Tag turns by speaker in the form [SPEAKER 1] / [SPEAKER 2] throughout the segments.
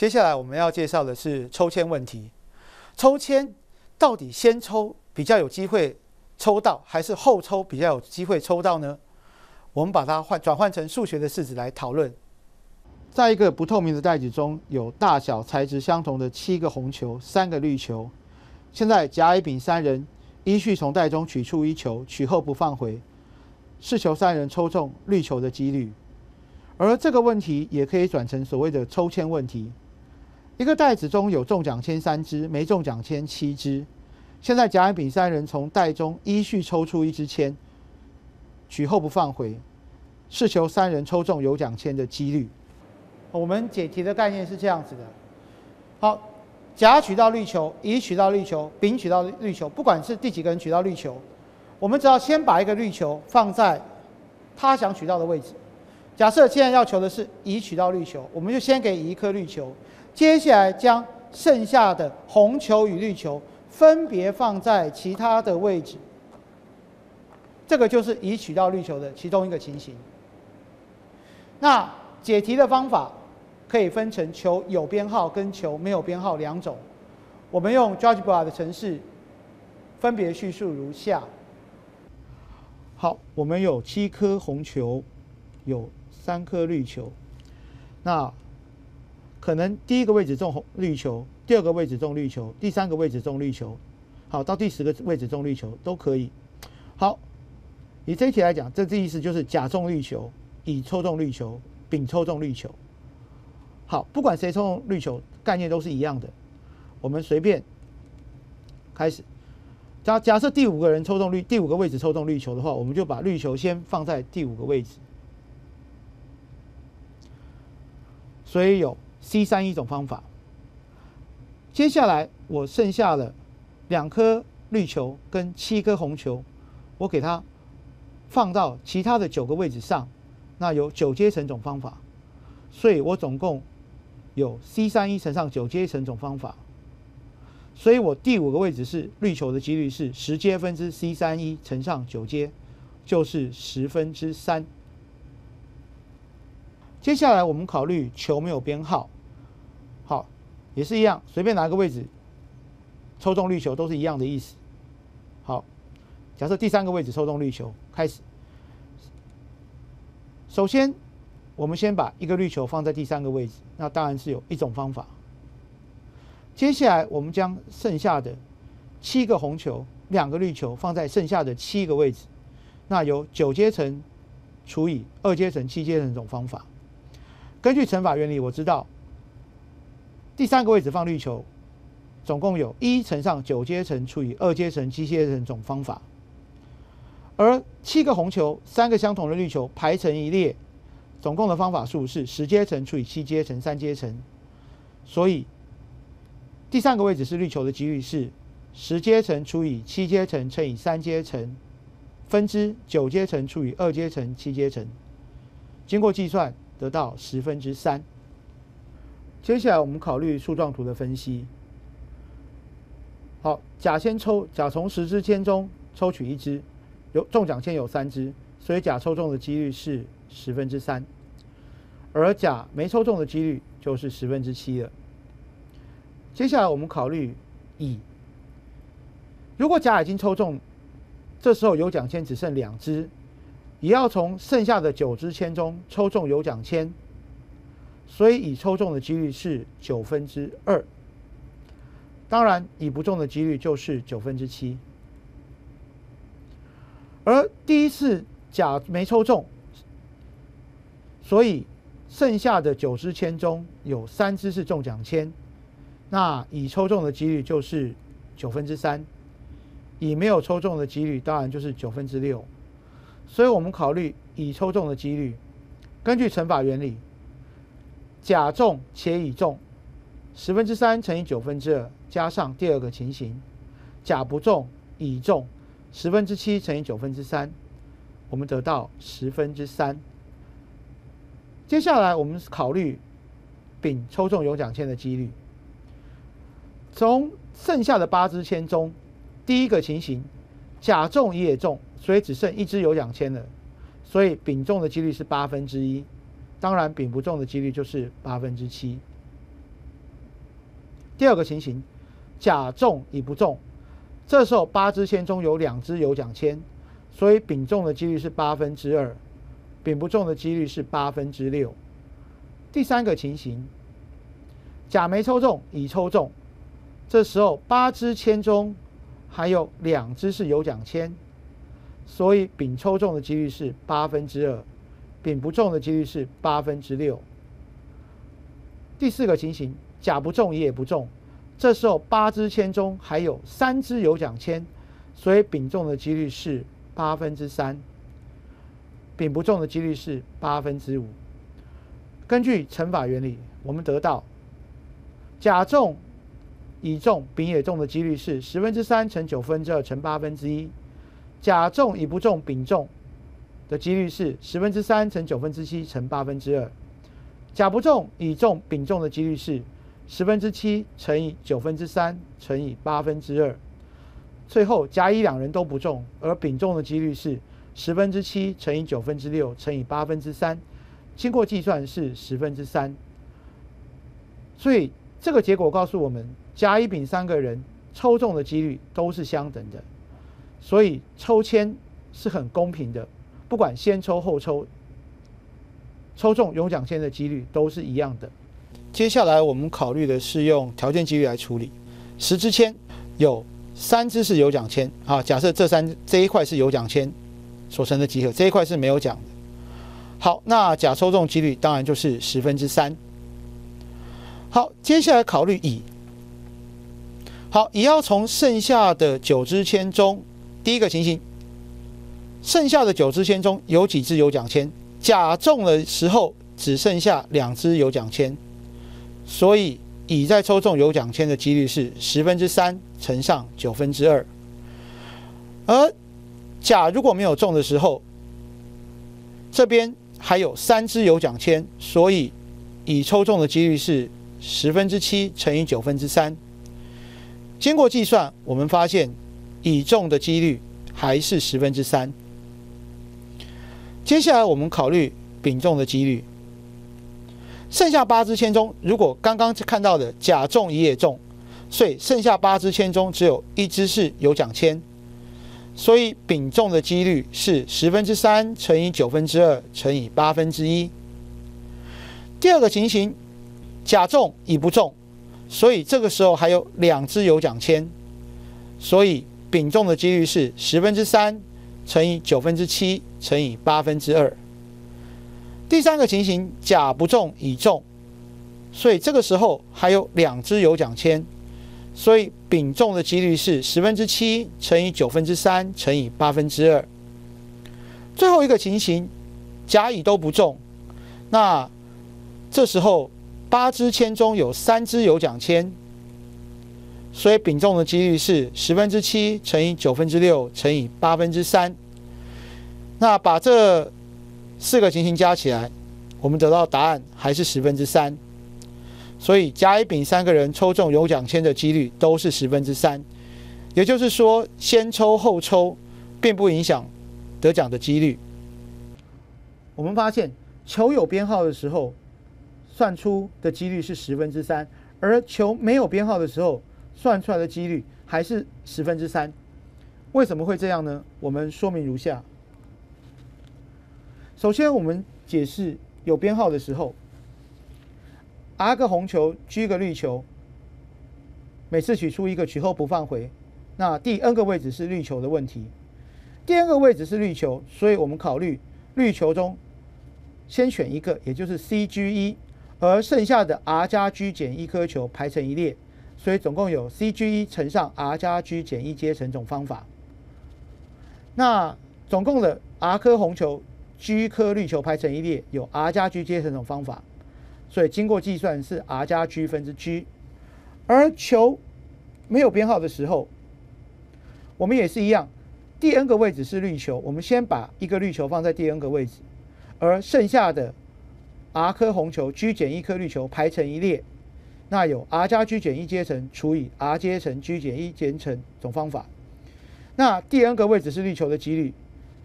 [SPEAKER 1] 接下来我们要介绍的是抽签问题。抽签到底先抽比较有机会抽到，还是后抽比较有机会抽到呢？我们把它换转换成数学的式子来讨论。在一个不透明的袋子中有大小材质相同的七个红球、三个绿球。现在甲、乙、丙三人依序从袋中取出一球，取后不放回，是求三人抽中绿球的几率。而这个问题也可以转成所谓的抽签问题。一个袋子中有中奖签三支，没中奖签七支。现在甲、乙、丙三人从袋中依序抽出一支签，取后不放回，是求三人抽中有奖签的几率。我们解题的概念是这样子的。好，甲取到绿球，乙取到绿球，丙取到绿球，不管是第几个人取到绿球，我们只要先把一个绿球放在他想取到的位置。假设现在要求的是乙取到绿球，我们就先给乙一颗绿球，接下来将剩下的红球与绿球分别放在其他的位置。这个就是已取到绿球的其中一个情形。那解题的方法可以分成球有编号跟球没有编号两种。我们用 JudgeBot 的程式分别叙述如下：好，我们有七颗红球，有。三颗绿球，那可能第一个位置中红绿球，第二个位置中绿球，第三个位置中绿球，好，到第十个位置中绿球都可以。好，以这一题来讲，这这意思就是甲中绿球，乙抽中绿球，丙抽中绿球。好，不管谁抽中绿球，概念都是一样的。我们随便开始。假假设第五个人抽中绿，第五个位置抽中绿球的话，我们就把绿球先放在第五个位置。所以有 C 三一种方法。接下来我剩下了两颗绿球跟七颗红球，我给它放到其他的九个位置上，那有九阶乘种方法。所以我总共有 C 三一乘上九阶乘种方法。所以我第五个位置是绿球的几率是十阶分之 C 三一乘上九阶，就是十分之三。接下来我们考虑球没有编号，好，也是一样，随便拿个位置，抽中绿球都是一样的意思。好，假设第三个位置抽中绿球，开始。首先，我们先把一个绿球放在第三个位置，那当然是有一种方法。接下来，我们将剩下的七个红球、两个绿球放在剩下的七个位置，那有九阶乘除以二阶乘七阶乘这种方法。根据乘法原理，我知道第三个位置放绿球，总共有一乘上九阶乘除以二阶乘七阶乘种方法。而七个红球、三个相同的绿球排成一列，总共的方法数是十阶乘除以七阶乘三阶乘。所以第三个位置是绿球的几率是十阶乘除以七阶乘乘以三阶乘分之九阶乘除以二阶乘七阶乘。经过计算。得到十分之三。接下来我们考虑树状图的分析。好，甲先抽，甲从十支签中抽取一支，有中奖签有三支，所以甲抽中的几率是十分之三，而甲没抽中的几率就是十分之七了。接下来我们考虑乙，如果甲已经抽中，这时候有奖签只剩两支。也要从剩下的九支签中抽中有奖签，所以乙抽中的几率是九分之二。当然，乙不中的几率就是九分之七。而第一次甲没抽中，所以剩下的九支签中有三支是中奖签，那乙抽中的几率就是九分之三。乙没有抽中的几率当然就是九分之六。所以我们考虑乙抽中的几率，根据乘法原理，甲中且乙中，十分之三乘以九分之二加上第二个情形，甲不中乙中，十分之七乘以九分之三，我们得到十分之三。接下来我们考虑丙抽中有奖签的几率，从剩下的八支签中，第一个情形，甲中乙也中。所以只剩一支有奖签了，所以丙中的几率是八分之一，当然丙不中的几率就是八分之七。第二个情形，甲中乙不中，这时候八支签中有两支有奖签，所以丙中的几率是八分之二，丙不中的几率是八分之六。第三个情形，甲没抽中，乙抽中，这时候八支签中还有两支是有奖签，所以丙抽中的几率是八分之二，丙不中的几率是八分之六。第四个情形，甲不中，乙也不中，这时候八支签中还有三支有奖签，所以丙中的几率是八分之三，丙不中的几率是八分之五。根据乘法原理，我们得到甲中、乙中、丙也中的几率是十分之三乘九分之二乘八分之一，甲中、乙不中、丙中的几率是十分之三乘九分之七乘八分之二。甲不中，乙中，丙中的几率是十分之七乘以九分之三乘以八分之二。最后甲乙两人都不中，而丙中的几率是十分之七乘以九分之六乘以八分之三。经过计算是十分之三。所以这个结果告诉我们，甲乙丙三个人抽中的几率都是相等的。所以抽签是很公平的，不管先抽后抽。抽中有奖签的几率都是一样的。接下来我们考虑的是用条件几率来处理。十支签有三支是有奖签啊，假设这三这一块是有奖签所成的集合，这一块是没有奖的。好，那甲抽中几率当然就是十分之三。好，接下来考虑乙。好，乙要从剩下的九支签中，第一个情形，剩下的九支签中有几支有奖签？甲中的时候只剩下两支有奖签，所以乙在抽中有奖签的几率是十分之三乘上九分之二。而甲如果没有中的时候，这边还有三支有奖签，所以乙抽中的几率是十分之七乘以九分之三。经过计算，我们发现乙中的几率还是十分之三。接下来我们考虑丙中的几率。剩下八支签中，如果刚刚看到的甲中乙也中，所以剩下八支签中只有一支是有奖签，所以丙中的几率是十分之三乘以九分之二乘以八分之一。第二个情形，甲中乙不中，所以这个时候还有两支有奖签，所以丙中的几率是十分之三。乘以九分之七乘以八分之二。第三个情形，甲不中，乙中，所以这个时候还有两支有奖签，所以丙中的几率是十分之七乘以九分之三乘以八分之二。最后一个情形，甲乙都不中，那这时候八支签中有三支有奖签。所以丙中的几率是十分之七乘以九分之六乘以八分之三。那把这四个情形加起来，我们得到答案还是十分之三。所以甲、乙、丙三个人抽中有奖签的几率都是十分之三。也就是说，先抽后抽并不影响得奖的几率。我们发现球有编号的时候，算出的几率是十分之三，而球没有编号的时候。算出来的几率还是十分之三，为什么会这样呢？我们说明如下：首先，我们解释有编号的时候，r 个红球，g 个绿球，每次取出一个，取后不放回，那第 n 个位置是绿球的问题。第 n 个位置是绿球，所以我们考虑绿球中先选一个，也就是 c g 一，而剩下的 r 加 g 减一颗球排成一列。所以总共有 c g 一乘上 r 加 g 减一阶乘种方法。那总共的 r 颗红球，g 颗绿球排成一列，有 r 加 g 阶乘种方法。所以经过计算是 r 加 g 分之 g。而球没有编号的时候，我们也是一样，第 n 个位置是绿球，我们先把一个绿球放在第 n 个位置，而剩下的 r 颗红球，g 减一颗绿球排成一列。那有 r 加 g 减一阶乘除以 r 阶乘 g 减一减乘总方法。那第 n 个位置是绿球的几率，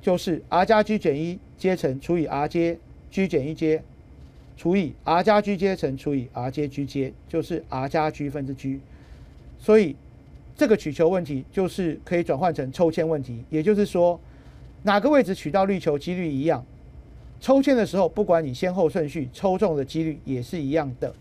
[SPEAKER 1] 就是 r 加 g 减一阶乘除以 r 阶 g 减一阶除以 r 加 G 阶乘除以 r 阶 G 阶，就是 r 加 G 分之 G。所以这个取球问题就是可以转换成抽签问题，也就是说哪个位置取到绿球几率一样，抽签的时候不管你先后顺序，抽中的几率也是一样的。